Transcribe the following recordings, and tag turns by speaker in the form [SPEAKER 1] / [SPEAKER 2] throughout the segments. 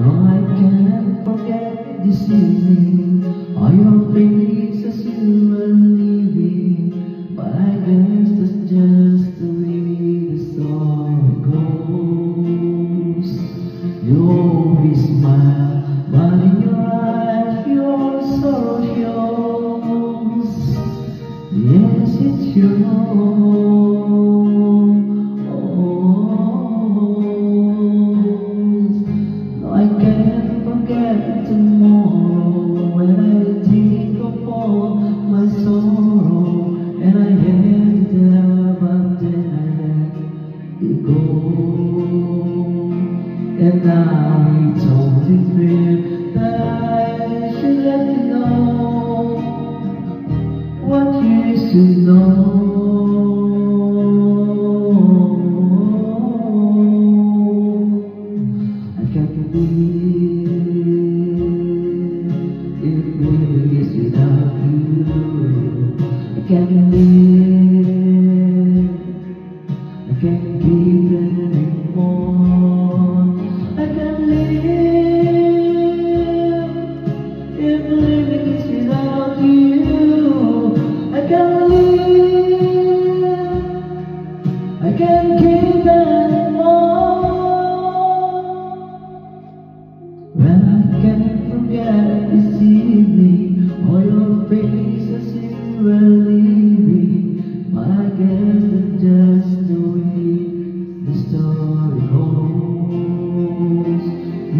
[SPEAKER 1] I can't forget this evening. All your faces you were leaving. But I guess that's just the way the story goes. You always smile, but in your eyes your sorrow shows. Yes, it's your And now it's only fair that I should let you know what you used to know. I can't believe it is without you. I can't believe it really I can't keep anymore. When I can't forget this evening, all your faces you were leaving. But I guess that's just the way the story goes.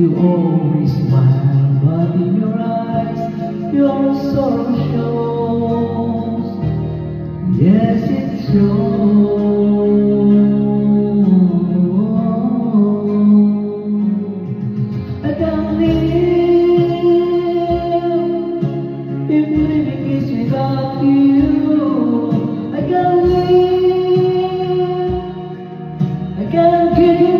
[SPEAKER 1] You always smile, but in your eyes, your sorrow shows. Yes, it can't give